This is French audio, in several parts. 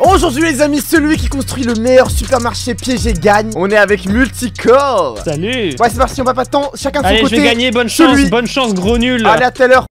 O Aujourd'hui les amis, celui qui construit le meilleur supermarché piégé gagne. On est avec Multicore. Salut Ouais c'est parti, on va pas de temps, chacun de son Allez, côté. je vais gagner, bonne chance, celui- bonne chance, gros nul Allez à tout à l'heure.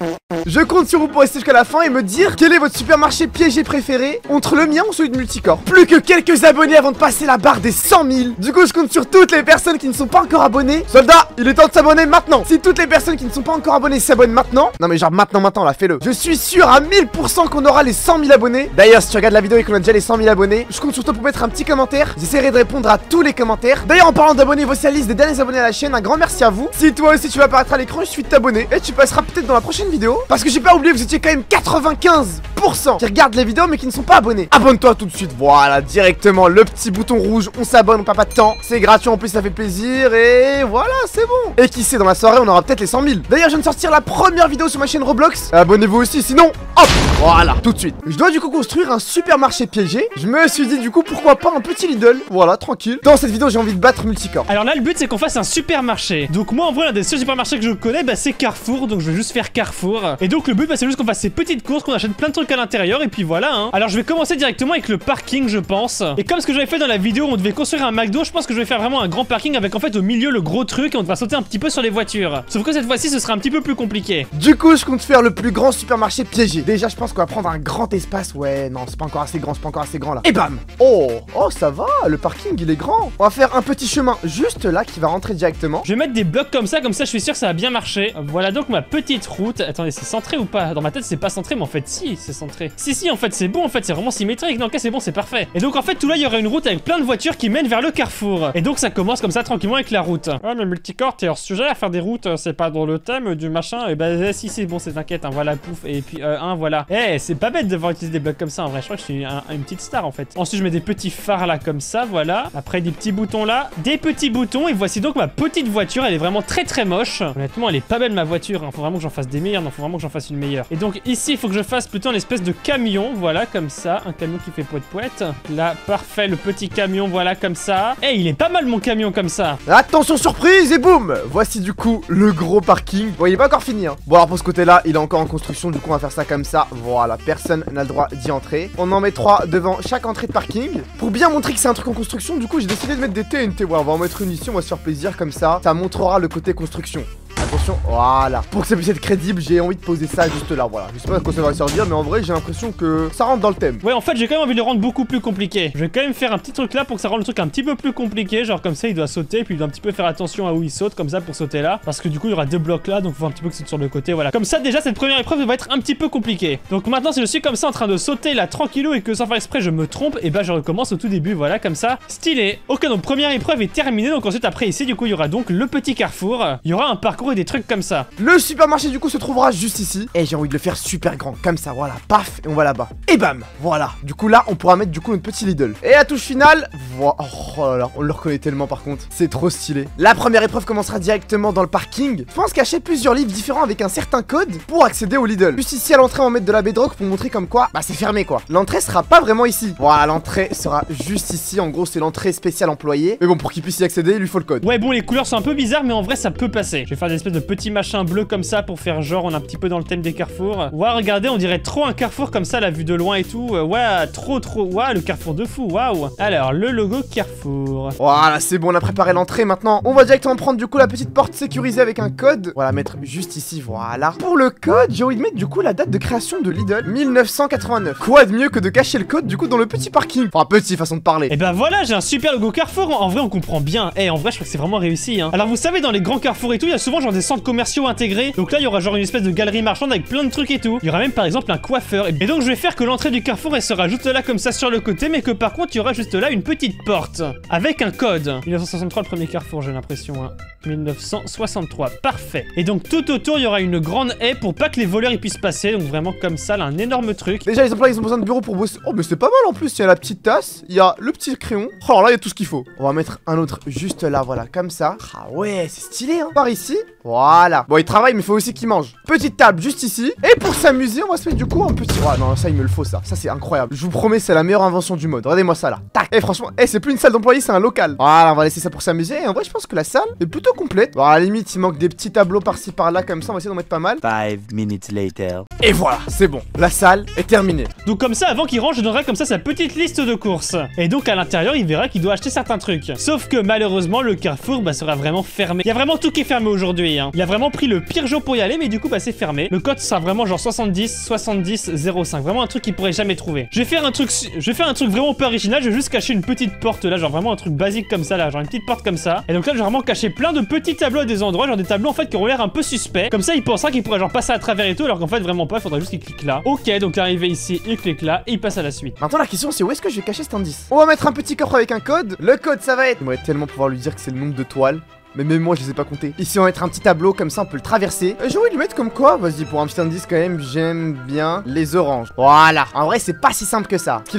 Je compte sur vous pour rester jusqu'à la fin et me dire quel est votre supermarché piégé préféré entre le mien ou celui de Multicore. Plus que quelques abonnés avant de passer la barre des 100 000. Du coup, je compte sur toutes les personnes qui ne sont pas encore abonnées. Soldat, il est temps de s'abonner maintenant. Si toutes les personnes qui ne sont pas encore abonnées s'abonnent maintenant, non mais genre maintenant, maintenant, là, fais-le. Je suis sûr à 1000% qu'on aura les 100 000 abonnés. D'ailleurs, si tu regardes la vidéo et qu'on a déjà les 100 000 abonnés, je compte sur toi pour mettre un petit commentaire. J'essaierai de répondre à tous les commentaires. D'ailleurs, en parlant d'abonnés, voici la liste des derniers abonnés à la chaîne. Un grand merci à vous. Si toi aussi tu vas apparaître à l'écran, suffit de t'abonner et tu passeras peut-être dans la prochaine vidéo. Parce que j'ai pas oublié, vous étiez quand même 95% qui regardent les vidéos mais qui ne sont pas abonnés. Abonne-toi tout de suite. Voilà, directement le petit bouton rouge. On s'abonne, on perd pas de temps. C'est gratuit en plus, ça fait plaisir et voilà, c'est bon. Et qui sait, dans la soirée, on aura peut-être les 100 000. D'ailleurs, je viens de sortir la première vidéo sur ma chaîne Roblox. Abonnez-vous aussi, sinon, hop, voilà, tout de suite. Je dois du coup construire un supermarché piégé. Je me suis dit du coup, pourquoi pas un petit Lidl. Voilà, tranquille. Dans cette vidéo, j'ai envie de battre Multicore. Alors là, le but c'est qu'on fasse un supermarché. Donc moi, en vrai, l'un des seuls supermarchés que je connais, bah, c'est Carrefour. Donc je vais juste faire Carrefour. Et donc le but, bah, c'est juste qu'on fasse ces petites courses, qu'on achète plein de trucs à l'intérieur. Et puis voilà. Hein. Alors je vais commencer directement avec le parking, je pense. Et comme ce que j'avais fait dans la vidéo, où on devait construire un McDo. Je pense que je vais faire vraiment un grand parking avec en fait au milieu le gros truc. Et on va sauter un petit peu sur les voitures. Sauf que cette fois-ci, ce sera un petit peu plus compliqué. Du coup, je compte faire le plus grand supermarché piégé. Déjà, je pense qu'on va prendre un grand espace. Ouais, non, c'est pas encore assez grand, c'est pas encore assez grand là. Et bam Oh, oh, ça va, le parking il est grand. On va faire un petit chemin juste là qui va rentrer directement. Je vais mettre des blocs comme ça, comme ça je suis sûr que ça va bien marcher. Voilà donc ma petite route. Attendez, c'est centré ou pas? Dans ma tête c'est pas centré, mais en fait si, c'est centré. Si si, en fait c'est bon, en fait c'est vraiment symétrique. Non, ok, c'est bon, c'est parfait. Et donc en fait tout là il y aura une route avec plein de voitures qui mènent vers le carrefour. Et donc ça commence comme ça tranquillement avec la route. Ouais, mais multicore, t'es hors sujet à faire des routes, c'est pas dans le thème du machin. Et bah eh, si c'est bon, c'est t'inquiète, hein, voilà pouf. Et puis euh, un voilà. Eh, c'est pas bête de devoir utiliser des blocs comme ça en vrai. Je crois que je suis un- une petite star en fait. Ensuite je mets des petits phares là comme ça, voilà. Après des petits boutons là, des petits boutons. Et voici donc ma petite voiture. Elle est vraiment très très moche. Honnêtement, elle est pas belle ma voiture. hein. Faut vraiment que j'en fasse des meilleures. Non, faut vraiment que j'en fasse une meilleure. Et donc ici, il faut que je fasse plutôt une espèce de camion. Voilà, comme ça. Un camion qui fait poète poète. Là, parfait. Le petit camion, voilà, comme ça. Eh, il est pas mal mon camion comme ça. Attention surprise et boum Voici du coup le gros parking. Bon, il est pas encore fini. Hein. Bon, alors pour ce côté-là, il est encore en construction. Du coup, on va faire ça comme ça. Voilà, personne n'a le droit d'y entrer. On en met trois devant chaque entrée de parking. Pour bien montrer que c'est un truc en construction, du coup, j'ai décidé de mettre des TNT. Ouais, on va en mettre une ici. On va se faire plaisir comme ça. Ça montrera le côté construction. Attention, voilà. Pour que ça puisse être crédible, j'ai envie de poser ça juste là. Voilà. Je sais pas à quoi ça va servir, mais en vrai, j'ai l'impression que ça rentre dans le thème. Ouais, en fait, j'ai quand même envie de le rendre beaucoup plus compliqué. Je vais quand même faire un petit truc là pour que ça rende le truc un petit peu plus compliqué. Genre, comme ça, il doit sauter, puis il doit un petit peu faire attention à où il saute, comme ça, pour sauter là. Parce que du coup, il y aura deux blocs là, donc faut un petit peu que c'est sur le côté. Voilà. Comme ça, déjà, cette première épreuve va être un petit peu compliquée. Donc maintenant, si je suis comme ça en train de sauter là tranquillou et que sans faire exprès, je me trompe, et bah, je recommence au tout début. Voilà, comme ça. Stylé. Ok, donc première épreuve est terminée. Donc ensuite, après, ici, du coup, il y aura donc le petit carrefour. Il y aura un parcours des trucs comme ça. Le supermarché du coup se trouvera juste ici. Et j'ai envie de le faire super grand Comme ça voilà. Paf Et on va là-bas. Et bam Voilà. Du coup là on pourra mettre du coup notre petit Lidl. Et la touche finale Voilà Oh là là On le reconnaît tellement par contre. C'est trop stylé. La première épreuve commencera directement dans le parking. Je pense cacher plusieurs livres différents avec un certain code Pour accéder au Lidl. Juste ici à l'entrée on va mettre de la bedrock Pour montrer comme quoi Bah c'est fermé quoi. L'entrée sera pas vraiment ici. Voilà l'entrée sera juste ici. En gros c'est l'entrée spéciale employée. Mais bon pour qu'il puisse y accéder il lui faut le code. Ouais, bon, les couleurs sont un peu bizarres, mais en vrai, ça peut passer. Je vais faire des de petits machins bleus comme ça pour faire genre, on est un petit peu dans le thème des carrefours. Ouais, regardez, on dirait trop un carrefour comme ça, la vue de loin et tout. Euh, Ouais, trop, trop. Ouais, le carrefour de fou, waouh. Alors, le logo Carrefour. Voilà, c'est bon, on a préparé l'entrée maintenant. On va directement prendre du coup la petite porte sécurisée avec un code. Voilà, mettre juste ici, voilà. Pour le code, j'ai envie de mettre du coup la date de création de Lidl, 1989. Quoi de mieux que de cacher le code du coup dans le petit parking? Enfin, petit façon de parler. Et ben voilà, j'ai un super logo Carrefour. En vrai, on comprend bien. Eh, en vrai, je crois que c'est vraiment réussi. Hein. Alors, vous savez, dans les grands carrefours et tout, il y a souvent genre des centres commerciaux intégrés. Donc là, il y aura genre une espèce de galerie marchande avec plein de trucs et tout. Il y aura même par exemple un coiffeur. Et donc, je vais faire que l'entrée du carrefour elle sera juste là comme ça sur le côté, mais que par contre, il y aura juste là une petite porte avec un code. 1963, le premier carrefour, j'ai l'impression. Hein. 1963, parfait. Et donc tout autour, il y aura une grande haie pour pas que les voleurs y puissent passer. Donc vraiment comme ça, là, un énorme truc. Déjà, les employés ils ont besoin de bureau pour bosser. Oh, mais c'est pas mal en plus. Il y a la petite tasse, il y a le petit crayon. Oh, alors là, il y a tout ce qu'il faut. On va mettre un autre juste là, voilà, comme ça. Ah ouais, c'est stylé, hein. Par ici, Voilà. Bon, il travaille, mais il faut aussi qu'il mange. Petite table juste ici. Et pour s'amuser, on va se mettre du coup un petit. Ouais, non, ça, il me le faut, ça. Ça, c'est incroyable. Je vous promets, c'est la meilleure invention du mode. Regardez-moi ça là. Tac. Et franchement, eh, c'est plus une salle d'employés, c'est un local. Voilà, on va laisser ça pour s'amuser. Et en vrai, je pense que la salle est plutôt complète. Bon, à la limite, il manque des petits tableaux par-ci par-là, comme ça. On va essayer d'en mettre pas mal. Five minutes later. Et voilà, c'est bon. La salle est terminée. Donc comme ça, avant qu'il range, je donnerai comme ça sa petite liste de courses. Et donc à l'intérieur, il verra qu'il doit acheter certains trucs. Sauf que malheureusement, le carrefour bah, sera vraiment fermé. Il y a vraiment tout qui est fermé aujourd'hui. Hein. Il a vraiment pris le pire jour pour y aller, mais du coup, bah, c'est fermé. Le code sera vraiment genre 70 70 05. Vraiment un truc qu'il pourrait jamais trouver. Je vais faire un truc, je vais faire un truc vraiment peu original. Je vais juste cacher une petite porte là, genre vraiment un truc basique comme ça là, genre une petite porte comme ça. Et donc là, je vais vraiment cacher plein de petits tableaux à des endroits, genre des tableaux en fait qui ont l'air un peu suspects. Comme ça, il pensera qu'il pourrait genre passer à travers et tout, alors qu'en fait vraiment pas. Il faudrait juste qu'il clique là. Ok, donc arrivé ici, il clique là et il passe à la suite. Maintenant, la question, c'est où est-ce que je vais cacher cet indice? On va mettre un petit coffre avec un code. Le code, ça va être. J'aimerais tellement pouvoir lui dire que c'est le nombre de toiles. Mais même moi, je les ai pas comptés. Ici, on va mettre un petit tableau, comme ça, on peut le traverser. Et J'ai envie lui mettre comme quoi Vas-y, pour un petit indice, quand même, j'aime bien les oranges. Voilà. En vrai, c'est pas si simple que ça. Ce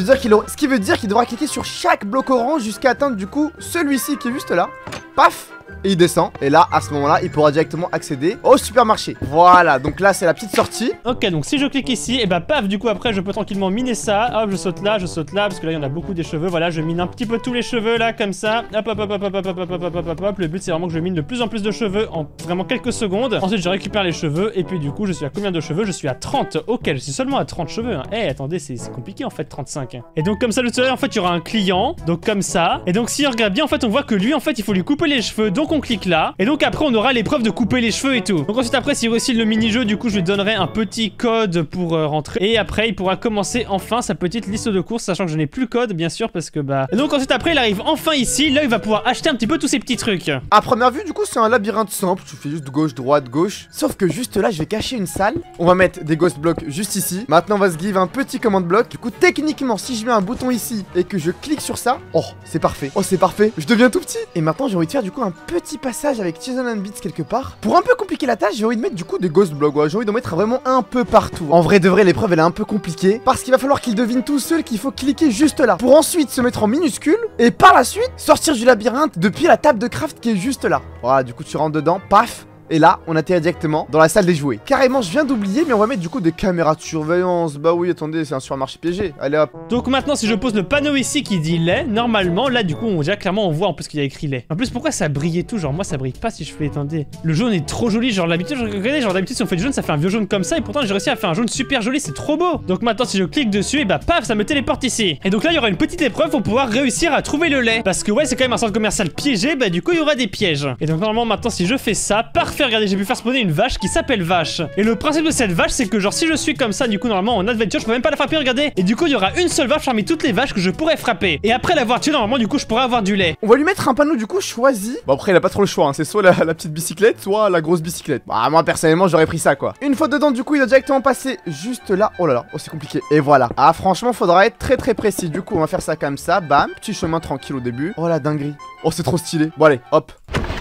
qui veut dire qu'il devra cliquer sur chaque bloc orange jusqu'à atteindre, du coup, celui-ci qui est juste là. Paf et il descend. Et là, à ce moment-là, il pourra directement accéder au supermarché. Voilà, donc là, c'est la petite sortie. Ok, donc si je clique ici, et bah paf, du coup après je peux tranquillement miner ça. Hop, je saute là, je saute là, parce que là il y en a beaucoup des cheveux. Voilà, je mine un petit peu tous les cheveux là, comme ça. Hop, hop, hop, hop, hop, hop, hop, hop, hop, hop, hop, hop. Le but c'est vraiment que je mine de plus en plus de cheveux en vraiment quelques secondes. Ensuite, je récupère les cheveux, et puis du coup, je suis à combien de cheveux Je suis à 30. Ok, je suis seulement à 30 cheveux. Hein. Eh, attendez, c'est compliqué en fait, 35. hein. Et donc comme ça, le soleil, en fait, il y aura un client, donc comme ça. Et donc si on regarde bien, en fait, on voit que lui, en fait, il faut lui couper les cheveux, donc on clique là. Et donc après, on aura l'épreuve de couper les cheveux et tout. Donc ensuite, après, s'il réussit le mini-jeu, du coup, je lui donnerai un petit code pour euh, rentrer. Et après, il pourra commencer enfin sa petite liste de courses, sachant que je n'ai plus le code, bien sûr, parce que bah. Et donc ensuite, après, il arrive enfin ici. Là, il va pouvoir acheter un petit peu tous ces petits trucs. À première vue, du coup, c'est un labyrinthe simple. Tu fais juste gauche, droite, gauche. Sauf que juste là, je vais cacher une salle. On va mettre des ghost blocks juste ici. Maintenant, on va se give un petit command block. Du coup, techniquement, si je mets un bouton ici et que je clique sur ça, oh, c'est parfait. Oh, c'est parfait. Je deviens tout petit. Et maintenant, j'ai envie de faire du coup un petit passage avec Chisel and Beats quelque part. Pour un peu compliquer la tâche, j'ai envie de mettre du coup des ghost. Ouais, j'ai envie d'en mettre vraiment un peu partout. En vrai, de vrai, l'épreuve elle est un peu compliquée parce qu'il va falloir qu'il devine tout seul qu'il faut cliquer juste là pour ensuite se mettre en minuscule et par la suite sortir du labyrinthe depuis la table de craft qui est juste là. Voilà, du coup, tu rentres dedans, paf. Et là, on atterrit directement dans la salle des jouets. Carrément, je viens d'oublier, mais on va mettre du coup des caméras de surveillance. Bah oui, attendez, c'est un supermarché piégé. Allez hop. Donc maintenant, si je pose le panneau ici qui dit lait, normalement, là, du coup, on, déjà clairement, on voit en plus qu'il y a écrit lait. En plus, pourquoi ça brillait tout? Genre, moi, ça brille pas si je fais attendez. Le jaune est trop joli. Genre, l'habitude, regardez, genre, d'habitude, si on fait du jaune, ça fait un vieux jaune comme ça. Et pourtant, j'ai réussi à faire un jaune super joli. C'est trop beau. Donc maintenant, si je clique dessus, et bah, paf, ça me téléporte ici. Et donc là, il y aura une petite épreuve pour pouvoir réussir à trouver le lait. Parce que, ouais, c'est quand même un centre commercial piégé. Bah, du coup, il y aura des pièges. Et donc, normalement, maintenant, si je fais ça, parfait, regardez, j'ai pu faire spawner une vache qui s'appelle vache. Et le principe de cette vache, c'est que, genre, si je suis comme ça, du coup, normalement, en adventure, je peux même pas la frapper, regardez. Et du coup, il y aura une seule vache parmi toutes les vaches que je pourrais frapper. Et après l'avoir tuée, normalement, du coup, je pourrais avoir du lait. On va lui mettre un panneau du coup choisi. Bon après il a pas trop le choix, hein. c'est soit la, la petite bicyclette, soit la grosse bicyclette. Bah moi personnellement j'aurais pris ça quoi. Une fois dedans du coup il a directement passé juste là. Oh là là, oh c'est compliqué. Et voilà. Ah franchement faudra être très très précis. Du coup on va faire ça comme ça, bam, petit chemin tranquille au début. Oh la dinguerie. Oh c'est trop stylé. Bon allez, hop.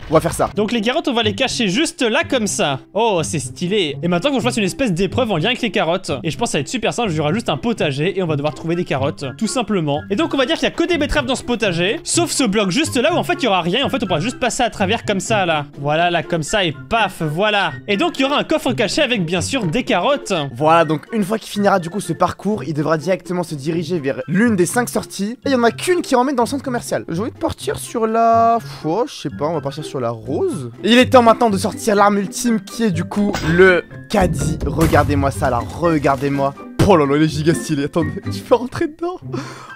On va faire ça. Donc les carottes, on va les cacher juste là comme ça. Oh, c'est stylé. Et maintenant, je fasse une espèce d'épreuve en lien avec les carottes. Et je pense que ça va être super simple. Il y aura juste un potager et on va devoir trouver des carottes, tout simplement. Et donc on va dire qu'il y a que des betteraves dans ce potager, sauf ce bloc juste là où en fait il y aura rien. En fait, on pourra juste passer à travers comme ça là. Voilà, là comme ça et paf, voilà. Et donc il y aura un coffre caché avec bien sûr des carottes. Voilà donc une fois qu'il finira du coup ce parcours, il devra directement se diriger vers l'une des cinq sorties. Et il y en a qu'une qui emmène dans le centre commercial. J'ai envie de partir sur la... Oh, je sais pas, on va partir sur la rose. Il est temps maintenant de sortir l'arme ultime qui est du coup le caddie. Regardez-moi ça là, regardez-moi. Oh là là, il est giga stylé, attendez, je peux rentrer dedans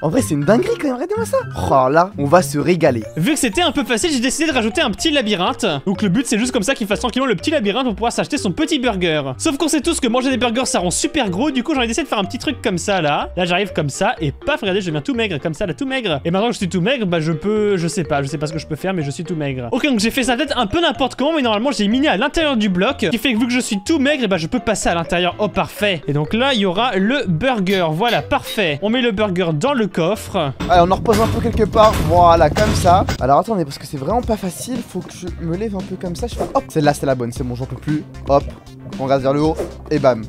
En vrai, c'est une dinguerie quand même, regardez-moi ça Oh là, on va se régaler Vu que c'était un peu facile, j'ai décidé de rajouter un petit labyrinthe. Donc le but c'est juste comme ça qu'il fasse tranquillement le petit labyrinthe pour pouvoir s'acheter son petit burger. Sauf qu'on sait tous que manger des burgers ça rend super gros, du coup j'en ai décidé de faire un petit truc comme ça là. Là j'arrive comme ça et paf, regardez, je deviens tout maigre comme ça là, tout maigre. Et maintenant que je suis tout maigre, bah je peux, je sais pas, je sais pas ce que je peux faire, mais je suis tout maigre. Ok, donc j'ai fait ça peut-être un peu n'importe comment, mais normalement j'ai miné à l'intérieur du bloc, qui fait que vu que je suis tout maigre, et bah je peux passer à l'intérieur. Oh parfait. Et donc là il y aura le burger. Voilà, parfait. On met le burger dans le coffre. Allez, on en repose un peu quelque part, voilà, comme ça. Alors attendez, parce que c'est vraiment pas facile, faut que je me lève un peu comme ça, je fais hop. Celle-là c'est la bonne, c'est bon, j'en peux plus, hop. On regarde vers le haut, et bam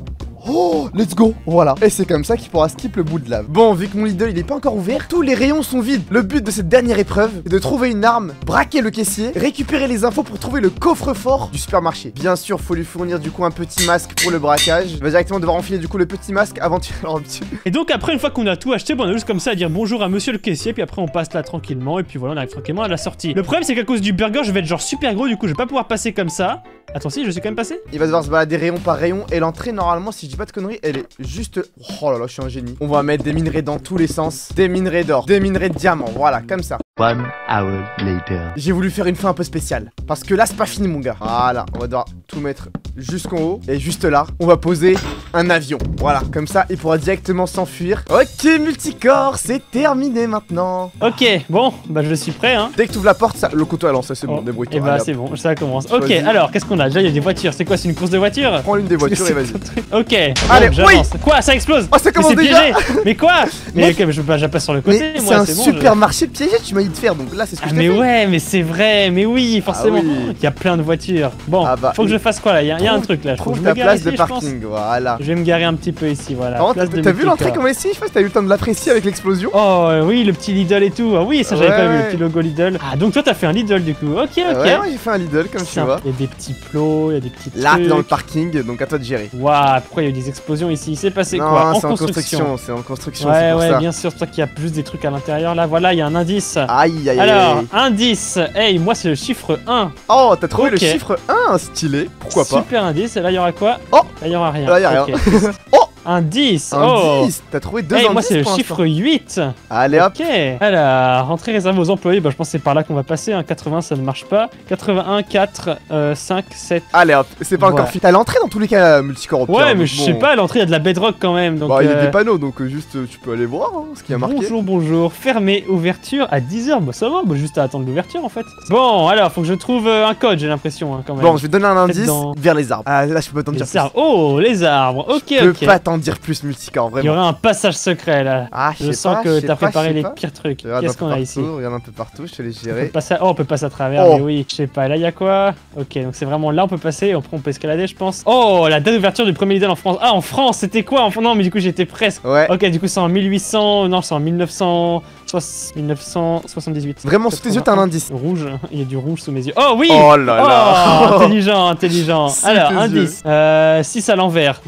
Oh, let's go Voilà. Et c'est comme ça qu'il pourra skip le bout de lave. Bon, vu que mon Lidl il est pas encore ouvert, tous les rayons sont vides. Le but de cette dernière épreuve est de trouver une arme, braquer le caissier, récupérer les infos pour trouver le coffre-fort du supermarché. Bien sûr, faut lui fournir du coup un petit masque pour le braquage. Il va directement devoir enfiler du coup le petit masque avant de robe dessus. Et donc après une fois qu'on a tout acheté, bon, on a juste comme ça à dire bonjour à monsieur le caissier, puis après on passe là tranquillement, et puis voilà, on arrive tranquillement à la sortie. Le problème c'est qu'à cause du burger, je vais être genre super gros, du coup je vais pas pouvoir passer comme ça. Attends, si, je suis quand même passé Il va devoir se balader rayon par rayon et l'entrée normalement si je dis pas de conneries elle est juste... Oh là là je suis un génie. On va mettre des minerais dans tous les sens. Des minerais d'or, des minerais de diamant, voilà comme ça. One hour later. J'ai voulu faire une fin un peu spéciale. Parce que là, c'est pas fini, mon gars. Voilà, on va devoir tout mettre jusqu'en haut. Et juste là, on va poser un avion. Voilà, comme ça, il pourra directement s'enfuir. Ok, multicorps, c'est terminé maintenant. Ok, bon, bah je suis prêt, hein. Dès que tu ouvres la porte, ça, le couteau est lancé, c'est bon, Oh, débrouille-toi. Et bah Allez, hop. c'est bon, ça commence. Ok, Choisis. alors qu'est-ce qu'on a? Déjà il y a des voitures, c'est quoi C'est une course de voitures Prends l'une des voitures et vas-y. Ok, Allez, bon, oui. Quoi Ça explose? Oh, ça Mais commence c'est déjà piégé Mais quoi? Mais Moi, ok, mais je, bah, je passe sur le côté, Mais c'est un bon. je- supermarché piégé, tu m'as de faire, donc là, c'est ce que Ah je mais fait. ouais, mais c'est vrai, mais oui, forcément. Ah oui. Il y a plein de voitures. Bon, Ah bah, faut que je fasse quoi là? Il y, a- il y a un truc là. Je trouve ta place de ici, parking, voilà. Je vais me garer un petit peu ici, voilà. T'as vu l'entrée comme ici Je sais pas si t'as eu le temps de l'apprécier avec l'explosion? Oh euh, oui, le petit Lidl et tout. Ah oui, ça j'avais Ouais, pas vu, le petit logo Lidl. Ah donc toi t'as fait un Lidl du coup. Ok, ok. Ouais, j'ai fait un Lidl, comme tu vois. Il y a des petits plots, il y a des petits Là, dans le parking, donc à toi de gérer. Waouh, pourquoi il y a eu des explosions ici? Il s'est passé quoi? En c'est en construction. c'est en construction, Ouais, ouais, bien sûr, qu'il y a plus des trucs à l'intérieur. Là, voilà, il y a un indice. Aïe, aïe, aïe. Alors, aïe. indice. Hey, moi c'est le chiffre 1. Oh, t'as trouvé le chiffre 1, stylé. Pourquoi pas Super indice. Et là, il y aura quoi Oh Là, il y aura rien. Là, y a rien. Oh Indice. Un oh 10 T'as trouvé deux Hey, indices moi c'est le chiffre l'instant. 8 Allez hop Ok Alors, rentrée réservée aux employés, bah je pense que c'est par là qu'on va passer, hein. 80 ça ne marche pas, 81, 4, euh, 5, 7... Allez hop, c'est pas encore fini. T'as l'entrée dans tous les cas multicorps au pire, Ouais donc mais je sais pas, à l'entrée il y a de la bedrock quand même, donc... Bah, il y a euh, des panneaux, donc euh, juste euh, tu peux aller voir hein, ce qu'il y a marqué. Bonjour, bonjour, fermé, ouverture à 10h, bah ça va, bah juste à attendre l'ouverture en fait. Bon, alors faut que je trouve euh, un code j'ai l'impression hein, quand même. Bon, je vais donner un indice dans- vers les arbres. Ah, là, je peux pas t'en dire arbres, oh les arbres, ok plus. Je ok. peux pas t'en dire plus multicorps, Il y vraiment. aurait un passage secret là. Ah, Je sens pas, que t'as préparé les pas. pires trucs. Qu'est-ce qu'on a ici Regarde un peu partout, je te laisse On peut gérer. passer... Oh, on peut passer à travers, Oh. mais oui. Je sais pas, là, il y a quoi? Ok, donc c'est vraiment là, on peut passer. Après, on peut escalader, je pense. Oh, la date d'ouverture du premier Lidl en France. Ah, en France, c'était quoi? En... Non, mais du coup, j'étais presque. Ouais. Ok, du coup, c'est en 1800. Non, c'est en 1900. soix- 1978. Vraiment, sous tes yeux, t'as un indice. Rouge, il y a du rouge sous mes yeux. Oh oui Oh là Oh, intelligent, intelligent. Alors, indice. Euh, 6 à l'envers.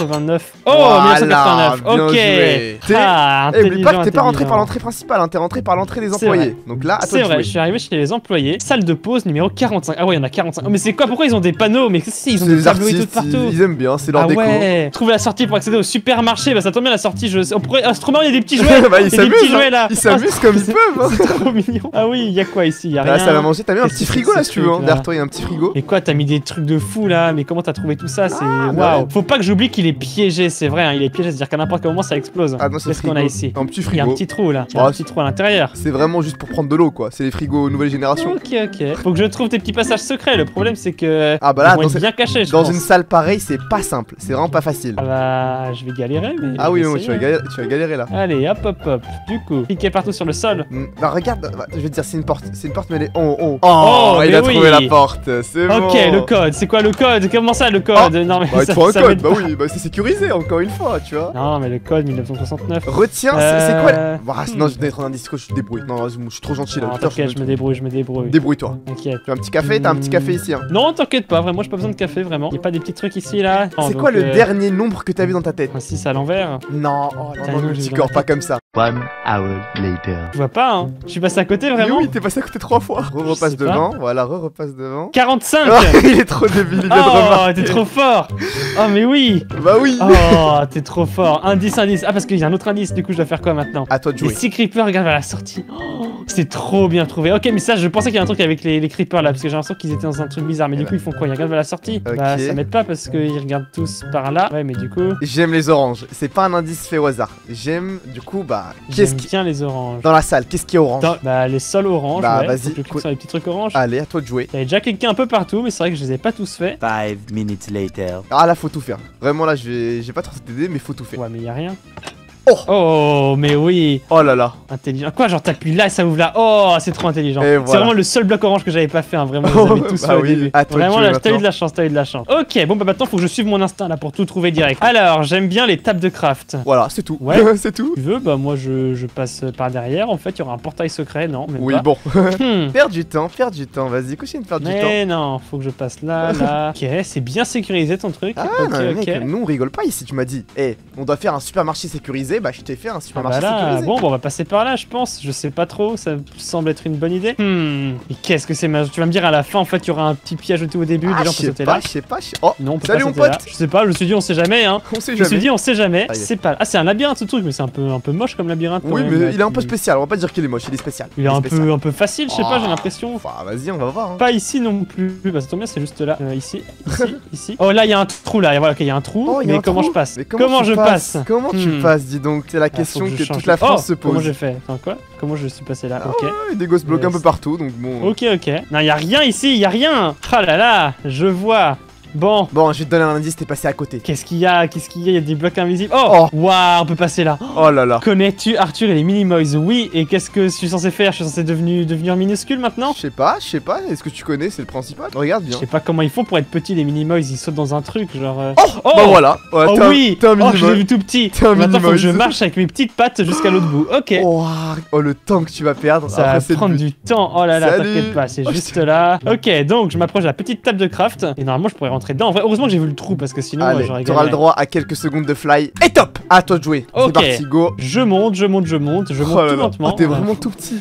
1989. Oh, Voilà, 1989. bien ok. Ah, Eh, oublie pas que t'es pas rentré par l'entrée principale, hein, t'es rentré par l'entrée des employés. Donc là, à C'est vrai, je suis arrivé chez les employés. Salle de pause numéro 45. Ah ouais, il y en a 45. Oh, mais c'est quoi? Pourquoi ils ont des panneaux? Mais qu'est-ce Ils ont des tableaux et tout partout. ils, aiment bien, c'est leur ah déco. ouais Trouver la sortie pour accéder au supermarché. Bah ça tombe bien la sortie. Je... On pourrait... ah, trop marrant, il y a des petits jouets. bah, ils s'amusent, hein. là. Ils s'amusent comme ils peuvent. hein. C'est trop mignon. Ah oui, il y a quoi ici? Il y a Là, rien. ça va manger, t'as mis un petit frigo là si tu veux. hein. là Derrière toi, il y a un petit frigo. Mais quoi, t'as mis des trucs de fou là? Mais comment t'as trouvé tout ça? C'est Ah, waouh. Faut pas que j'oublie qu'il est piégé, c'est vrai. hein, il est piégé, c'est-à-dire qu'à n'importe quel moment ça explose. Ah non, c'est Qu'est-ce qu'on a frigo. ici Un petit Il y a un frigo. petit trou là. Il y a Oh, un petit trou à l'intérieur. C'est vraiment juste pour prendre de l'eau quoi. C'est les frigos nouvelle génération. Ok, ok. Faut que je trouve tes petits passages secrets. Le problème, c'est que. Ah bah là, dans, bien cachés, je dans pense. une salle pareille, c'est pas simple. C'est vraiment pas facile. Ah bah, je vais galérer, mais. Ah oui, non, tu vas, galérer, tu vas galérer là. Allez, hop, hop, hop. Du coup, cliquez partout sur le sol. Hmm, Bah regarde, bah, je vais te dire, c'est une porte. C'est une porte, mais elle est en haut. Oh, il mais a trouvé la porte. C'est bon. Ok, le code. C'est quoi le code? Comment ça, le code? Oh. Non, mais Bah, il ça, un ça code. Bah oui, bah c'est sécurisé encore une fois, tu vois. Non, mais le code 1969. Retiens, c'est c'est quoi Euh, Bah, Non, je vais te donner un indice, je suis débrouille. Non, je suis trop gentil là. Non, putain, t'inquiète, je me débrouille, je me débrouille. Débrouille-toi. T'inquiète. Tu as un petit café T'as un petit café ici. Hein. Non, t'inquiète pas, vraiment, j'ai pas besoin de café, vraiment. Y a pas des petits trucs ici, là C'est quoi le euh, dernier nombre que t'as vu dans ta tête? Un 6 à l'envers. Non, oh non, petit corps, pas comme ça. One hour later. Je vois pas, hein. Je suis passé à côté, Mais vraiment oui, t'es passé à côté trois fois. Repasse devant, voilà, re repasse devant. 45 Oh, il est trop débile, il vient de Oh, t'es trop fort Oh, mais oui Bah oui. Oh, t'es trop fort. Indice, indice. Ah, parce qu'il y a un autre indice, du coup, je dois faire quoi maintenant? À toi de jouer. 6 creepers, regarde vers la sortie. Oh, c'est trop bien trouvé. Ok, mais ça, je pensais qu'il y a un truc avec les, les creepers là, parce que j'ai l'impression qu'ils étaient dans un truc bizarre. Mais Eh du ben. coup, ils font quoi? Ils regardent vers la sortie? Bah, ça m'aide pas parce qu'ils regardent tous par là. Ouais, mais du coup, J'aime les oranges. C'est pas un indice fait au hasard. J'aime, du coup, bah. Qu'est-ce qui. bien les oranges. Dans la salle, qu'est-ce qui est orange? Dans- bah, les sols oranges. Bah, ouais. vas-y, sur les petits trucs oranges. Allez, à toi de jouer. J'avais déjà cliqué un peu partout, mais c'est vrai que je les ai pas tous faits. Five minutes later. Ah là, faut tout faire. Vraiment, là, je vais. J'ai pas trop t'aider, mais faut tout faire. Ouais, mais y a rien. Oh, mais oui. Oh là là. Intelligent. Quoi, genre t'appuies là et ça ouvre là. Oh, c'est trop intelligent. C'est vraiment le seul bloc orange que j'avais pas fait, hein, vraiment. Oh, Vous avez tous bah oui. début. De Vraiment, là, t'as eu de la chance, t'as eu de la chance. Ok, bon, bah maintenant, faut que je suive mon instinct là pour tout trouver direct. Alors, j'aime bien les tables de craft. Voilà, c'est tout. Ouais. c'est tout. Tu veux, bah moi je, je passe par derrière. En fait, il y aura un portail secret, non même Oui, pas. bon. Hmm. Perds du temps, perds du temps. Vas-y, couche de faire du temps. Mais non, faut que je passe là, là. ok, c'est bien sécurisé ton truc. Ah, ok, non, mais ok. mec, nous on rigole pas ici, tu m'as dit. Eh, on doit faire un supermarché sécurisé, bah je t'ai fait un Ah supermarché bah là, sécurisé. bon, bah, on va passer par là, je pense. Je sais pas trop, ça semble être une bonne idée. Hmm. Et qu'est-ce que c'est ma- Tu vas me dire à la fin, en fait, il y aura un petit piège au début. ah, Déjà, on je peut sais sauter pas, là. je sais pas, je sais- Oh, Non, on peut Salut, pas mon là. pote. Je sais pas, je me suis dit, on sait jamais, hein. on sait Je me suis jamais. dit, on sait jamais. Ah, C'est pas. Ah, c'est un labyrinthe ce truc, mais c'est un peu, un peu moche comme labyrinthe. quand Oui, même, mais il est un peu spécial, on va pas dire qu'il est moche, il est spécial. Il est un spécial. peu, un peu facile, je sais pas, j'ai Ah. l'impression. Vas-y, on va voir. hein. Pas ici non plus. Bah, ça tombe bien, c'est juste là. Euh, ici, ici, ici. Oh, là, il y a un trou là. Voilà, ok, il y a un trou. Oh, il y a mais comment je passe Mais Comment, je passe Comment tu Hmm. passes, dis donc C'est la Ah, question que toute la France Oh, se Comment pose. j'ai fait Attends, quoi Comment je suis passé là Ah Ok. ouais, des blocs un Yes. peu partout, donc bon. Ok, ok. Non, il y a rien ici, il y a rien. Ah là là, je vois. Bon. Bon, je vais te donner un indice, t'es passé à côté. Qu'est-ce qu'il y a? Qu'est-ce qu'il y a? Il y a des blocs invisibles. Oh Oh. Waouh, on peut passer là. Oh là là. Connais-tu Arthur et les Minimoys? Oui. Et qu'est-ce que je suis censé faire? Je suis censé devenu- devenir minuscule maintenant? Je sais pas, je sais pas, est-ce que tu connais, c'est le principal Regarde Je bien. sais pas comment ils font pour être petits les Minimoys. Ils sautent dans un truc, genre. euh, Oh, Bah voilà, ouais, Oh un- oui un Oh, je l'ai vu tout petit un Maintenant, faut que je marche avec mes petites pattes jusqu'à l'autre bout. Ok. Oh, oh, le temps que tu vas perdre. Ça Après, va prendre du temps. Oh là là, t'inquiète pas, c'est Oh, juste là. Ok, donc je m'approche de la petite table de craft. Et normalement, je pourrais rentrer dedans. En vrai, heureusement que j'ai vu le trou parce que sinon, j'aurais t'auras le droit à quelques secondes de fly. Et top À toi de jouer. C'est parti, go. Je monte, je monte, je monte, je Oh monte là tout lentement. Oh, t'es vraiment tout petit.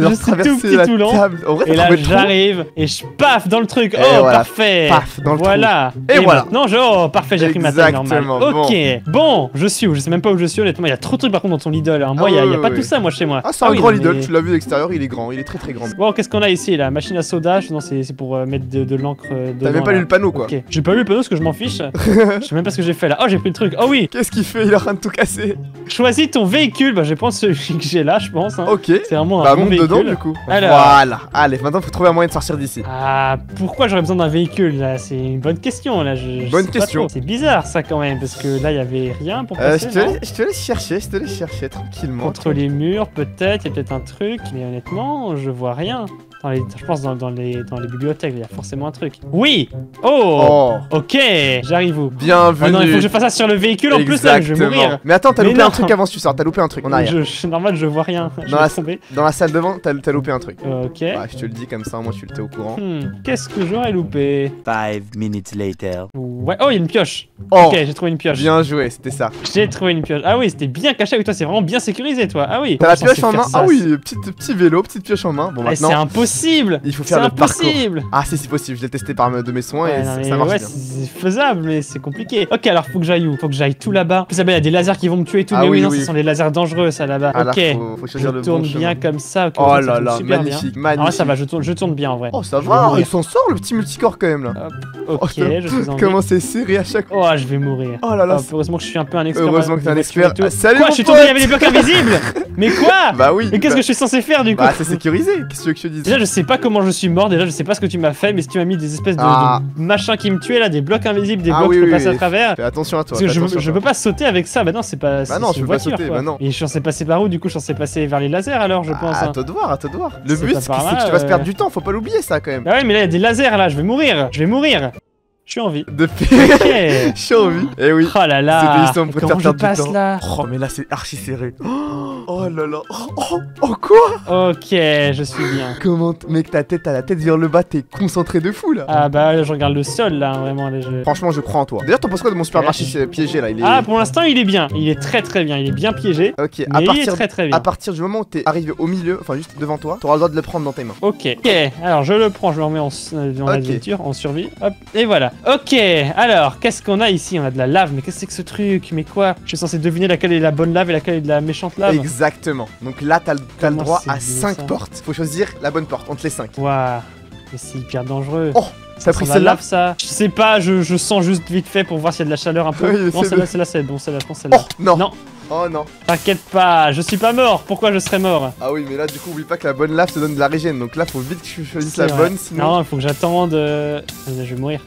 Je suis tout petit la tout lent. table. En vrai, Et là, j'arrive et je paf dans le truc. Et Oh, voilà, parfait. paf, dans le trou. voilà. Et voilà. Maintenant, je... oh, parfait, j'ai pris ma taille normale. Ok. Bon. je suis où? Je sais même pas où je suis. Honnêtement, il y a trop de trucs par contre dans ton Lidl. hein. Moi, Ah il y a, il y a pas tout ça, moi, chez moi. Ah, c'est un oui, grand non, Lidl, mais- tu l'as vu de l'extérieur, il est grand, il est très très grand. Bon, qu'est-ce qu'on a ici La machine à soda. Non, c'est c'est pour euh, mettre de, de l'encre. euh, même pas lu le panneau quoi. Ok. J'ai pas lu le panneau parce que je m'en fiche. Je sais même pas ce que j'ai fait là. Oh, j'ai pris le truc. Oh oui. Qu'est-ce qu'il fait? Il est en train de tout casser. Choisis ton véhicule. Bah, je vais prendre celui que j'ai là, je pense. hein. Ok. C'est vraiment un Bah bon véhicule. Dedans du coup. Alors. Voilà. Allez, maintenant faut trouver un moyen de sortir d'ici. Ah, pourquoi j'aurais besoin d'un véhicule là? C'est une bonne question là. Je, je Bonne question. C'est bizarre ça quand même parce que là il y avait rien pour Euh, passer. je, te non? laisse, je te laisse chercher, je te laisse chercher tranquillement. Contre les murs, peut-être, il y a peut-être un truc, mais honnêtement, je vois rien. Dans les, je pense dans, dans les, dans les bibliothèques, il y a forcément un truc. Oui Oh, Oh, Ok, j'arrive où Oh bienvenue. non, il faut que je fasse ça sur le véhicule en plus là, je vais mourir. Mais attends, t'as loupé non. un truc avant que tu sortes, t'as loupé un truc en arrière. Je, je- normal, je vois rien. Je Dans la- tomber. Dans la salle devant, t'as loupé un truc. Ok. Ouais, je te le dis comme ça, moi tu le t'es au courant. Hmm, Qu'est-ce que j'aurais loupé Five minutes later. Ouais, oh, il y a une pioche. Oh, Ok, j'ai trouvé une pioche. bien joué, c'était ça. J'ai trouvé une pioche. Ah oui, c'était bien caché avec toi, c'est vraiment bien sécurisé toi. Ah oui. T'as la pioche en main ça Ah oui, petit, petit vélo, petite pioche en main. Bon, Eh, C'est maintenant, impossible. il faut C'est faire le parcours. impossible. Ah, si, si possible, je l'ai testé par de mes soins Ouais, et non, ça- marche ouais, c'est faisable, mais c'est compliqué. Ok, alors faut que j'aille où? Faut que j'aille tout là-bas. Là-bas, il y a des lasers qui vont me tuer et tout. Ah mais oui, oui, non, oui. ce sont des lasers dangereux, ça là-bas. Ah là, ok. faut, faut Je le tourne bon bien chemin. comme ça. Oh là là, super bien. magnifique, Ah ouais, magnifique. ça va, je tourne, je tourne bien en vrai. Oh, ça va, mourir. il s'en sort le petit multicorps quand même là. Ok, Oh, je suis en. Comment c'est serré à chaque fois. Oh, je vais mourir. Oh là là, heureusement que je suis un peu un expert. Heureusement que t'es un expert. salut, Quoi, je suis tombé, il y avait des blocs invisibles Mais quoi Bah oui. Mais qu'est-ce bah- que je suis censé faire du coup Bah, c'est sécurisé, qu'est-ce que tu que je je sais pas comment je suis mort. Déjà, je sais pas ce que tu m'as fait, mais si tu m'as mis des espèces de, Ah. de machins qui me tuaient là, des blocs invisibles, des Ah blocs oui, que je oui, passer oui. à travers. Fais attention à toi. Parce que je, je peux pas sauter avec ça. Bah non, c'est pas. c'est- non, c'est une peux pas sauter, quoi. bah non. Et je suis censé passer par où Du coup, je suis censé passer vers les lasers alors, je pense. Ah, à hein. toi de voir, à toi de voir. Le C'est but, c'est que c'est tu vas se euh. perdre du temps, faut pas l'oublier ça quand même. Bah ouais, mais là, il y a des lasers là. Je vais mourir. Je vais mourir. Je suis en vie. Depuis. Je suis en vie. Eh oui. Oh là C'est là. des histoires pour te Comment faire je perdre du passe temps. là? Oh, mais là, c'est archi serré. Oh là là. Oh, oh, oh, quoi Ok, je suis bien. Comment, mec, ta tête, t'as la tête vers le bas, t'es concentré de fou là. Ah bah là, je regarde le sol là, vraiment. Là, je... Franchement, je crois en toi. D'ailleurs, t'en penses quoi de mon supermarché euh, piégé là Il est. Ah, pour l'instant, il est bien. Il est très très bien. Il est bien piégé. Ok, Mais à il est partir, très très bien. à partir du moment où t'es arrivé au milieu, enfin juste devant toi, t'auras le droit de le prendre dans tes mains. Ok, ok, alors je le prends, je le remets en, euh, dans la Ok. voiture, en survie, hop, et voilà. Ok, alors, qu'est-ce qu'on a ici? On a de la lave, mais qu'est-ce que c'est que ce truc? Mais quoi? Je suis censé deviner laquelle est la bonne lave et laquelle est de la méchante lave Exactement. Donc là, t'as le droit à bien 5 ça portes. Faut choisir la bonne porte entre les 5. Waouh, mais c'est hyper dangereux. Oh, T'as Ça pris celle-là lave, ça? Je sais pas, je, je sens juste vite fait pour voir s'il y a de la chaleur un peu. Oui, non, c'est celle-là, celle-là, c'est bon, celle-là, je pense celle-là. Oh non. Non. Oh non. T'inquiète pas, je suis pas mort, pourquoi je serais mort? Ah oui, mais là, du coup, oublie pas que la bonne lave te donne de la régène. Donc là, faut vite que tu choisisses C'est la vrai. bonne, sinon. Non, il faut que j'attende. euh, Je vais mourir.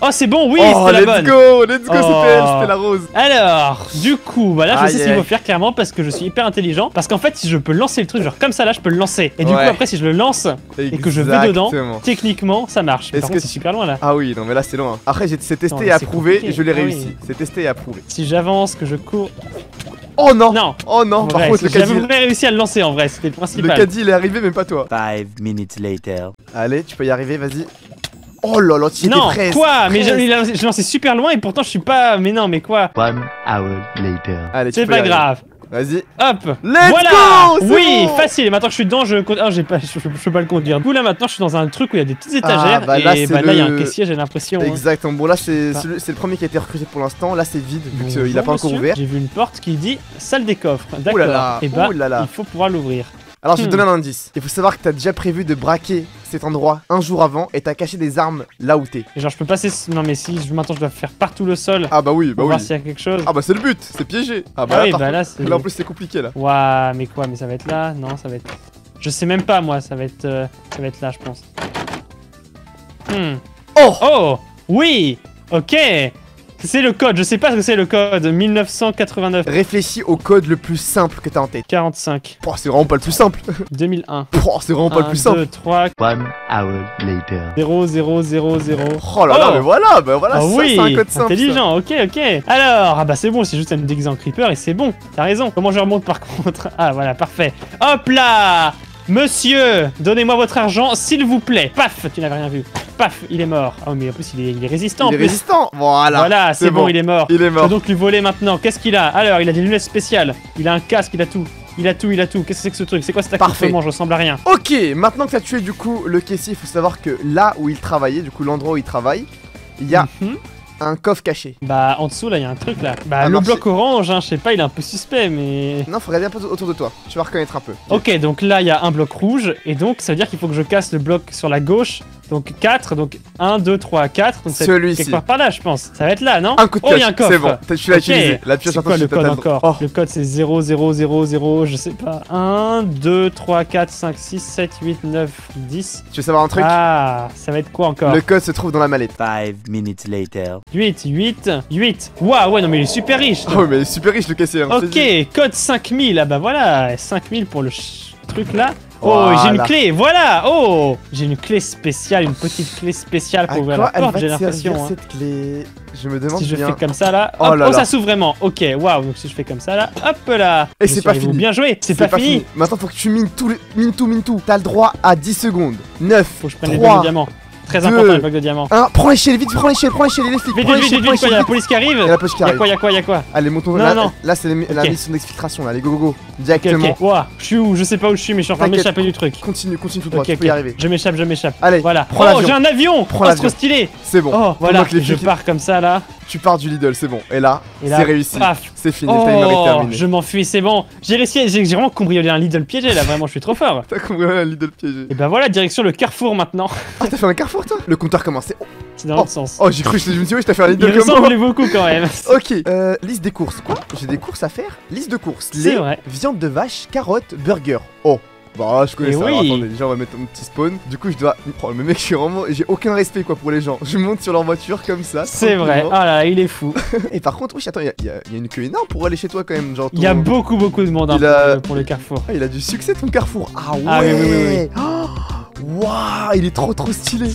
Oh, c'est bon, oui, oh, c'était la let's bonne. go, let's go, c'était elle, Oh. c'était la rose. Alors, du coup, bah là, je Aïe, sais ce qu'il faut faire clairement parce que je suis hyper intelligent. Parce qu'en fait, si je peux lancer le truc, genre comme ça, là, je peux le lancer. Et du Ouais. coup, après, si je le lance, et que je vais dedans, techniquement, ça marche. Est-ce Par que contre, c'est super loin là. Ah oui, non mais là c'est loin. Après j'ai- c'est testé Non, et approuvé, compliqué. je l'ai Ah oui. réussi. C'est testé et approuvé. Si j'avance, que je cours. Oh non Non, Oh non, par vrai, contre le j'avais caddie, vraiment réussi à le lancer en vrai, c'était le le principal. caddie il est arrivé mais pas toi. Five minutes later. Allez, tu peux y arriver, vas-y. Oh là là, tu étais non, presque. quoi? Mais je, presque. je lancé super loin et pourtant je suis pas. Mais non, mais quoi? One hour later. Allez, tu C'est peux y pas grave. Vas-y. Hop Let's Voilà go c'est Oui, bon facile. Et maintenant que je suis dedans, je. Ah, j'ai pas, je, je- je peux pas le conduire. Du coup, là maintenant, je suis dans un truc où il y a des petites étagères. bah là, et c'est bah là, il y a un le- caissier, j'ai l'impression. hein. Exactement. Bon là c'est Ah. celui- c'est le premier qui a été recruté pour l'instant. Là c'est vide vu Bonjour, qu'il a pas encore monsieur. ouvert. J'ai vu une porte qui dit salle des coffres. D'accord. Ouh là là, Et bah, ouh là là. il faut pouvoir l'ouvrir. Alors je vais te Hmm. donner un indice. Il faut savoir que t'as déjà prévu de braquer cet endroit un jour avant et t'as caché des armes là où t'es. Et genre, je peux passer. Non, mais si je maintenant, je dois faire partout le sol Ah bah oui, pour bah voir oui. s'il y a quelque chose. Ah bah c'est le but, c'est piégé. Ah bah Ah là, oui, par bah contre- là, c'est. là, en plus c'est compliqué là. Ouah, mais quoi Mais ça va être là? Non, ça va être. Je sais même pas, moi. Ça va être. euh, Ça va être là, je pense. Hmm. Oh Oh Oui Ok C'est le code, je sais pas ce que c'est le code. 1989. Réfléchis au code le plus simple que t'as en tête. 45. Pouah, c'est vraiment pas le plus simple. 2001. Pouah, c'est vraiment pas le 1, plus simple. 2, 3, One hour later. 0, 0, 0, 0. Oh là là, Oh mais voilà, bah voilà, Ah ça oui, c'est un code simple. ça. intelligent, ok, ok. Alors, ah bah c'est bon, c'est juste un déguisé en creeper et c'est bon, t'as raison. Comment je remonte par contre? Ah voilà, parfait. Hop là Monsieur, donnez-moi votre argent, s'il vous plaît. Paf, tu n'avais rien vu. Paf, il est mort. Oh mais en plus il est, il est résistant. en Il est plus. résistant. Voilà. Voilà, c'est bon, il est mort. Il est Je mort. donc lui voler maintenant. Qu'est-ce qu'il a? Alors, il a des lunettes spéciales. Il a un casque, il a tout. Il a tout, il a tout. Qu'est-ce que c'est que ce truc? C'est quoi cet Parfait. accoutrement Je ressemble à rien. Ok, maintenant que t'as tué du coup le caissier, il faut savoir que là où il travaillait, du coup l'endroit où il travaille, il y a Mhm. Un coffre caché. Bah, en dessous, là, il y a un truc là. Bah, Ah, le non, bloc orange, hein, je sais pas, il est un peu suspect, mais. Non, faut regarder un peu autour de toi. Tu vas reconnaître un peu. Ok, donc là, il y a un bloc rouge, et donc ça veut dire qu'il faut que je casse le bloc sur la gauche. Donc 4, donc 1, 2, 3, 4. Donc c'est Celui-ci. quelque part par là, je pense. Ça va être là, non Un coup de Oh, il pioche. y a un coffre. C'est bon. Tu l'as Ok. utilisé. La pioche C'est quoi le code encore Oh. Le code c'est 0, 0, 0, 0, je sais pas. 1, 2, 3, 4, 5, 6, 7, 8, 9, 10. Tu veux savoir un truc Ah, ça va être quoi encore Le code se trouve dans la mallette. Five minutes later. 8, 8, 8. Waouh, ouais, non, mais il est super riche. Oh, mais il est super riche le caissier. hein. Ok, code 5000. Ah bah voilà, 5000 pour le truc là. Oh, Voilà. j'ai une clé, voilà. Oh, j'ai une clé spéciale, une petite clé spéciale À pour ouvrir la porte, j'ai l'impression. hein. cette clé? Je me demande Si je bien. fais comme ça là, Oh là oh, ça s'ouvre vraiment. Ok, waouh. Donc si je fais comme ça là, hop là. Et c'est pas fini. Bien joué. C'est pas, fini. Maintenant, faut que tu mines tout, les... mine tout, mine tout. T'as le droit à 10 secondes. 9. Faut que je prenne les Trois, blocs de diamant. Très important les blocs de diamant. 1. Prends l'échelle, vite, prends l'échelle, prends l'échelle, les flics. Vite, vite, vite, vite, prends vite, quoi, y a l'échelle, la police qui arrive. Il y a la poche qui Y'a arrive. quoi, y'a quoi, y'a quoi Allez, montons Non, là. non. Là, c'est les- la mission d'exfiltration là. Allez, go, go, go. Directement. je suis où? Je sais pas où je suis, mais je suis en train de m'échapper du truc. Continue, continue tout droit. Tu peux y arriver. Je m'échappe, je m'échappe. Allez, Voilà. prends oh, j'ai un avion. Prends oh, c'est trop stylé. C'est bon. Oh, voilà. les Je pars comme ça là. Tu pars du Lidl, c'est bon. Et là, c'est réussi. C'est fini, le timer est Oh, terminé. je m'enfuis, c'est bon. J'ai réussi, j'ai vraiment cambriolé un Lidl piégé là, vraiment, je suis trop fort. T'as compris un Lidl piégé. Et ben voilà, direction le carrefour maintenant. Ah, t'as fait un carrefour Le compteur commence. Oh, C'est dans l'autre sens. oh, j'ai cru, je me suis dit, oui, je t'ai fait un Il Lidl comme moi. ressemblait beaucoup quand même. Ok, euh, liste des courses. Quoi J'ai des courses à faire Liste de courses. C'est Lait, vrai. viande de vache, carottes, burger. Oh bah je connais Eh ça. oui. Alors, attendez, déjà on va mettre mon petit spawn. Du coup je dois. Oh mais mec je suis vraiment. J'ai aucun respect quoi pour les gens. Je monte sur leur voiture comme ça. C'est vrai. Ah là, il est fou. Et par contre, oui, attends, il y, a- y y une queue énorme pour aller chez toi quand même. Genre, Il y a beaucoup, beaucoup de monde hein, a- pour, le- pour le carrefour. Ah, il a du succès ton carrefour. Ah ouais. Ah oui, oui, oui, oui. Oh, Waouh, il est trop trop stylé.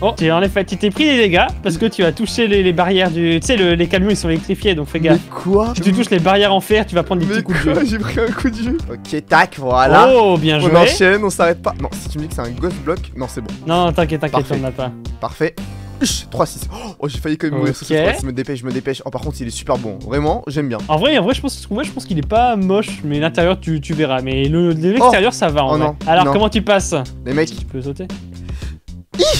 Oh, tu en effet, tu t'es pris des dégâts parce que tu as touché les, les barrières du. Tu sais, le- les camions ils sont électrifiés donc fais Mais gaffe. quoi Si tu touches les barrières en fer, tu vas prendre des Mais petits coups de quoi jeu. J'ai pris un coup de jeu. Ok, tac, voilà. Oh, bien on joué. enchaîne, on s'arrête pas. Non, si tu me dis que c'est un ghost block, non, c'est bon. Non, t'inquiète, t'inquiète, on a pas. Parfait. Uch, 3-6. Oh, j'ai failli quand même mourir sur ce Ok. 3 Je me dépêche, je me dépêche. Oh, par contre, il est super bon. Vraiment, j'aime bien. En vrai, en vrai, je pense, moi, je pense qu'il est pas moche, mais l'intérieur, tu, tu verras. Mais le l'extérieur, ça va en Oh vrai. non, Alors, non. comment tu passes? Les mecs, Tu peux sauter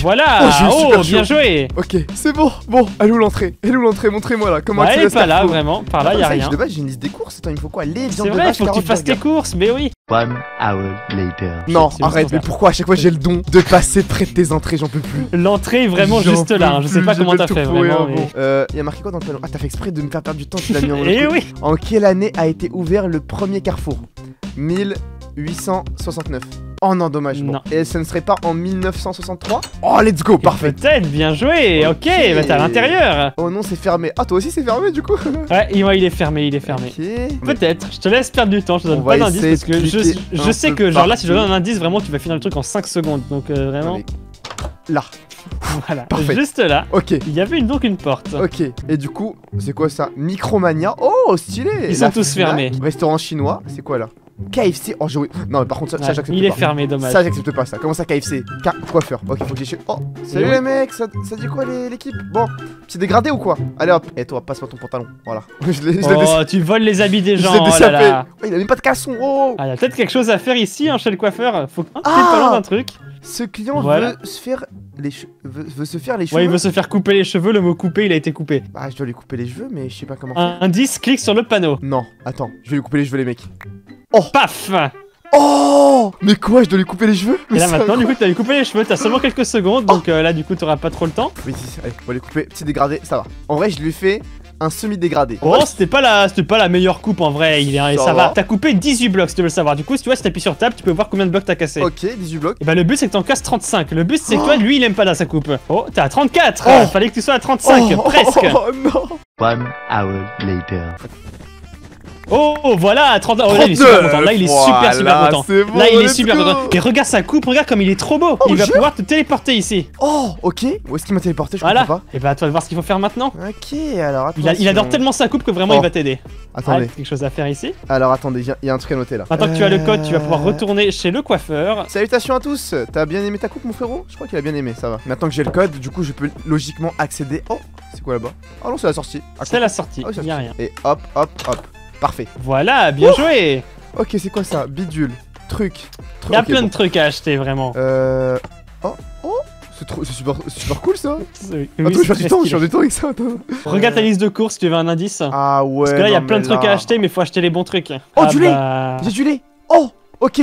Voilà Oh, Oh, super bien joué ok, c'est bon. Bon, elle est où l'entrée Elle est où l'entrée Montrez-moi là. Comment tu elle est pas là, vraiment. Par là, Attends, y a ça y est, rien. De base, j'ai une liste des courses. Attends, il me faut quoi Les C'est viandes de vrai, vache, faut que tu fasses tes courses, mais oui. One hour later. Non, arrête, mais pour pourquoi à chaque fois j'ai le don de passer près de tes entrées, j'en peux plus. L'entrée est vraiment juste là. hein. Je sais pas comment t'as fait vraiment. mais- bon. Euh, y a marqué quoi dans le panneau? Ah, t'as fait exprès de me faire perdre du temps, tu l'as mis en Eh oui En quelle année a été ouvert le premier carrefour? 1869. Oh non, dommage. bon. Non. Et ce ne serait pas en 1963 Oh, let's go, parfait. Peut-être, bien joué. Ok, bah t'es à l'intérieur. Oh non, c'est fermé. Ah, toi aussi, c'est fermé du coup Ouais, il est fermé, il est fermé. Peut-être, je te laisse perdre du temps, je te On donne pas d'indice parce que je, je sais que genre là si je donne un indice vraiment tu vas finir le truc en 5 secondes donc euh, vraiment Allez. Là. voilà Parfait. juste là Ok. il y avait une- donc une porte Ok, et du coup, c'est quoi ça? Micromania? Oh, stylé Ils sont tous fermés. Restaurant chinois, c'est quoi là? KFC Oh, j'ai oublié. Non, mais par contre, ça, ça j'accepte il est pas. fermé dommage Ça, j'accepte pas ça. Comment ça, KFC Car coiffeur. Ok, faut que j'y Oh, salut oui. les mecs, ça, ça dit quoi l'équipe? Bon, petit dégradé ou quoi? Allez hop, et toi, passe-moi ton pantalon. Voilà. je l'ai Oh tu voles les habits des gens oh là déchapé. là Oh, il a même pas de casson. Oh Ah, il y a peut-être quelque chose à faire ici hein, chez le coiffeur faut un Ah pas loin d'un truc Ce client Voilà. veut se faire les veut, veut se faire les cheveux. ouais il veut se faire couper les cheveux le mot couper il a été coupé Bah, je dois lui couper les cheveux, mais je sais pas comment faire. indice clique sur le panneau Non, attends, je vais lui couper les cheveux, les mecs. paf Oh Mais quoi, je dois lui couper les cheveux? Et Mais là maintenant du coup t'as lui coupé les cheveux t'as seulement quelques secondes donc euh, là du coup t'auras pas trop le temps Oui, si, allez, on va lui couper. Petit dégradé, ça va. En vrai, je lui fais un semi-dégradé. Oh, c'était pas la, c'était pas la meilleure coupe en vrai. Il est, Ça ça, va. va. T'as coupé 18 blocs si tu veux le savoir. Du coup, si tu vois, si t'appuies sur table, tu peux voir combien de blocs t'as cassé. Ok, 18 blocs. Et bah le but c'est que t'en casses 35. Le but c'est que Oh. toi, lui, il aime pas dans sa coupe. Oh, t'es à 34. Oh. Fallait que tu sois à 35, oh, presque. Oh, non One hour later. Oh, voilà, à 30. Oh, là, il est super content. Là, il est super, super content. bon, Là, il est super go. content. Et regarde sa coupe, regarde comme il est trop beau. Oh, il va pouvoir te téléporter ici. Oh, ok. Où est-ce qu'il m'a téléporté? Je Voilà. comprends Et bah, à toi de voir ce qu'il faut faire maintenant. pas. Ok, alors attends. Il, a- il adore tellement sa coupe que vraiment Oh. il va t'aider. Ah, Attendez. quelque chose à faire ici. Alors attendez, il y a un truc à noter là. Maintenant que tu as le code, tu vas pouvoir Euh, retourner chez le coiffeur. Salutations à tous T'as bien aimé ta coupe mon frérot? Je crois qu'il a bien aimé, ça va. Maintenant que j'ai le code, du coup je peux logiquement accéder. Oh, c'est quoi là-bas? Ah non, c'est la sortie. Ah, C'est la sortie. Ah y a rien. Et hop, hop, hop. Parfait. Voilà, bien joué. Ok, c'est quoi ça Bidule. Truc. Il y a plein bon. de trucs à acheter vraiment. Euh. Oh, oh C'est super, super cool ça Oui, Attends, je du temps, du temps avec ça, attends Regarde ta liste de courses si tu veux un indice. Ah ouais Parce que là, il y a plein de trucs à acheter, mais faut acheter les bons trucs. Oh, Ah du lait bah, J'ai du lait Oh Ok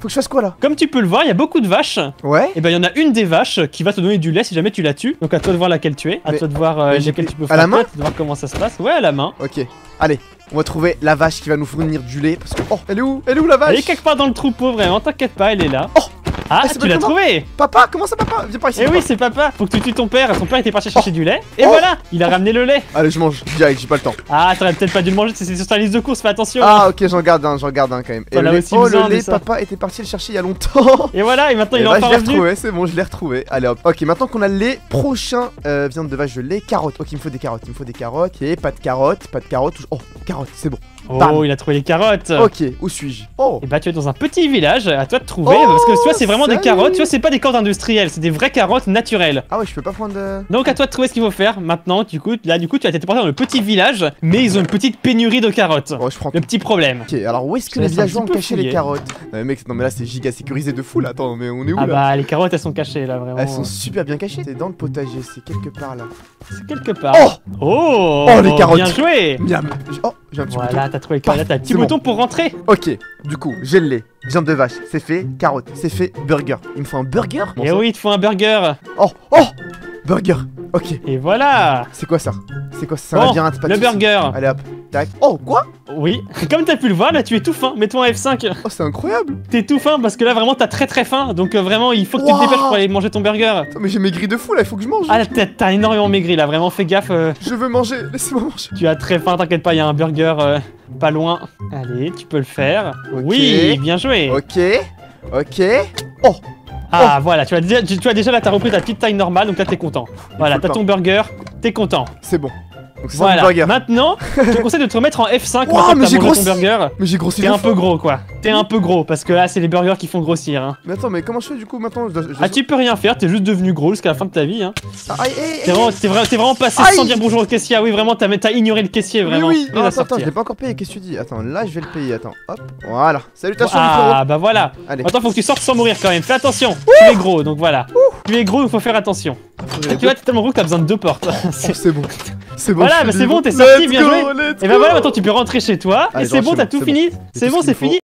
Faut que je fasse quoi là Comme tu peux le voir, il y a beaucoup de vaches. Ouais Et ben, il y en a une des vaches qui va te donner du lait si jamais tu la tues. Donc, à toi de voir laquelle tu es. À Mais- toi de voir euh, lesquelles tu peux à faire. la main de voir comment ça se passe. Ouais, à la main. Ok. Allez, on va trouver la vache qui va nous fournir du lait parce que. Oh, elle est où? Elle est où la vache? Elle est quelque part dans le troupeau, vraiment. T'inquiète pas, elle est là. Oh Ah, Elle tu l'as trouvé Papa Comment ça, papa? Viens par ici. Eh oui, c'est papa. Faut que tu tues ton père. Ton père était parti chercher du lait. Et Oh. voilà, il a ramené le lait. Allez, je mange direct, j'ai pas le temps. Ah, t'aurais peut-être pas dû le manger. C'est sur ta liste de courses. Fais attention. Ah, ok, j'en garde un, j'en garde un quand même. T'en le lait, aussi oh, le lait, papa était parti le chercher il y a longtemps. Et voilà, et maintenant Et il est bah, je enfin l'ai revenu. retrouvé, c'est bon, je l'ai retrouvé. Allez hop. Ok, maintenant qu'on a les prochains euh, viandes de vache, je les carottes. Ok, il me faut des carottes, il me faut des carottes. Ok, pas de carottes, pas de carottes. Oh, carottes, c'est bon. Oh, Bam. il a trouvé les carottes. Ok, où suis-je? Oh Et bah tu es dans un petit village, à toi de trouver, Oh, parce que vois c'est vraiment des carottes, tu vois c'est pas des carottes industrielles, c'est des vraies carottes naturelles. Ah ouais, je peux pas prendre de. Donc à toi de trouver ce qu'il faut faire maintenant, du coup, là du coup tu as été porté dans le petit village, mais ils ont une petite pénurie de carottes. Oh, je prends Le petit problème. Ok, alors où est-ce que les villageois ont caché les carottes? Non mais mec, non mais là c'est giga sécurisé de fou là, attends, mais on est où Ah là? bah les carottes elles sont cachées là vraiment. Elles sont super bien cachées, c'est dans le potager, c'est quelque part là. C'est quelque part. Oh Oh, Oh, les carottes. Bien joué Miam Oh, j'ai un petit bouton. Voilà, t'as trouvé là, t'as un petit bon. bouton pour rentrer. Ok, du coup, j'ai le lait, viande de vache, c'est fait, carottes, c'est fait, burger. Il me faut un burger ça oui, il te faut un burger. Oh, oh Burger Ok, Et voilà. c'est quoi ça? C'est quoi ça? Un Bon, pas le soucis. burger. Allez hop, tac. Oh, quoi? Oui, comme t'as pu le voir, là tu es tout fin. Mets-toi en F5. Oh, c'est incroyable T'es tout fin parce que là vraiment t'as très très faim. Donc euh, vraiment il faut que tu te dépêches pour aller manger ton burger. Attends, mais j'ai maigri de fou là, il faut que je mange Ah t'as- t'as énormément maigri là, vraiment fais gaffe. euh, Je veux manger, laissez-moi manger tu as très faim, t'inquiète pas, il y a un burger euh, pas loin. Allez, tu peux le faire. Oui, bien joué. Ok, ok. Oh Ah voilà, tu as, déjà, tu, tu as déjà là t'as repris ta petite taille normale donc là t'es content. Voilà, t'as ton burger, t'es content. C'est bon. Donc c'est ça Voilà. burger. Maintenant, je te conseille de te remettre en F5 Ouah, maintenant que mais j'ai grossi. burger. Mais j'ai grossi T'es un peu gros quoi. T'es un peu gros parce que là c'est les burgers qui font grossir. Hein. Mais attends, mais comment je fais du coup maintenant je dois- je dois- Ah tu peux rien faire, t'es juste devenu gros jusqu'à la fin de ta vie. Hein. Ah, T'es vraiment, vraiment, passé Aïe sans dire bonjour au caissier. Ah oui, vraiment, t'as, ignoré le caissier, vraiment. oui, va attends, attends, je l'ai pas encore payé, qu'est-ce que tu dis? Attends, là je vais le payer, attends, hop, voilà. Salutations Ah bah voilà. Allez. Attends, faut que tu sortes sans mourir quand même. Fais attention. Tu es gros, donc voilà. Tu es gros, il faut faire attention. Tu vois, t'es tellement gros que t'as besoin de deux portes. Oh, c'est bon, c'est bon. Voilà, suis bah c'est bon, t'es sorti, bien joué. Et bah go. voilà, maintenant tu peux rentrer chez toi. Et c'est bon, t'as tout fini. c'est bon, ce c'est fini.